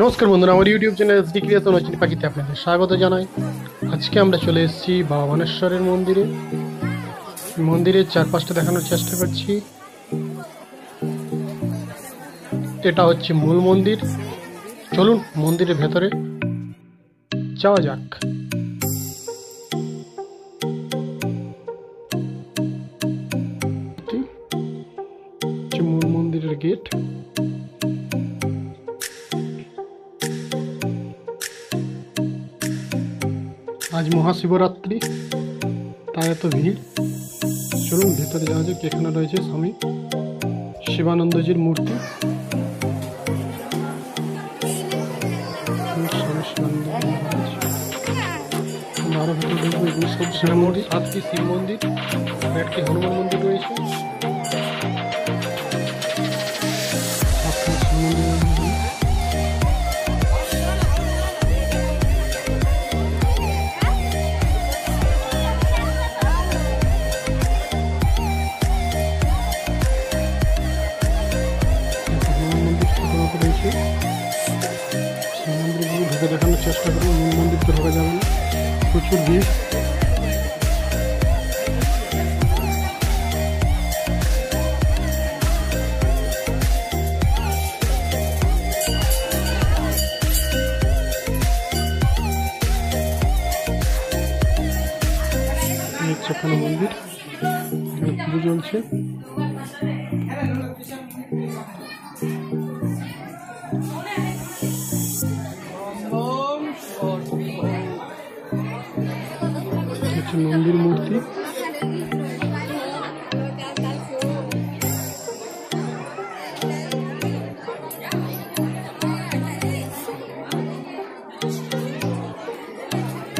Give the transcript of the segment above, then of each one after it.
নমস্কার বন্ধুরা, আমার ইউটিউব চ্যানেল এসডি ক্রিয়েশন অচিন পাখিতে আপনাদের স্বাগত জানাই। আজকে আমরা চলে এসেছি বাবা মানেশ্বরের মন্দিরে। মন্দিরের চারপাশটা দেখানোর চেষ্টা করছি। এটা হচ্ছে মূল মন্দির। চলুন মন্দিরের ভেতরে যাওয়া যাক। মূল মন্দিরের গেট। আজ মহাশিবরাত্রি, তাই এত ভিড়। চলুন, ভেতরে যাওয়া যাক, এখানে রয়েছে স্বামী শিবানন্দজির মূর্তি। সব শিব মন্দির সাতটি শিব মন্দির। একটি হনুমান মন্দির রয়েছে। ঢুকে দেখানোর চেষ্টা করব মূল মন্দির তো ঢোকা যাবে না। প্রচুর ভিড়। এখানে মন্দির। চলছে। হচ্ছে নন্দীর মূর্তি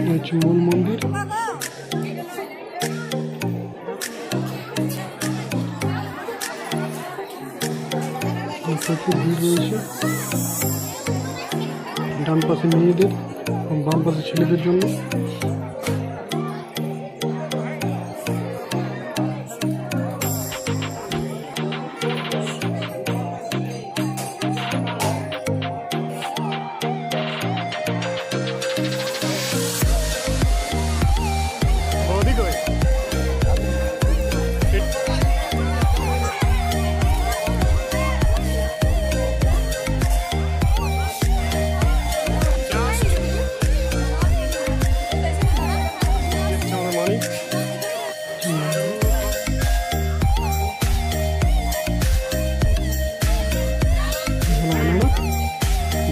এই হচ্ছে মূল মন্দির এখানে প্রচুর ভিড় রয়েছে ডান পাশে মেয়েদের এবং বাম পাশে ছেলেদের জন্য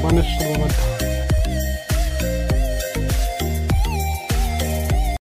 Banishment.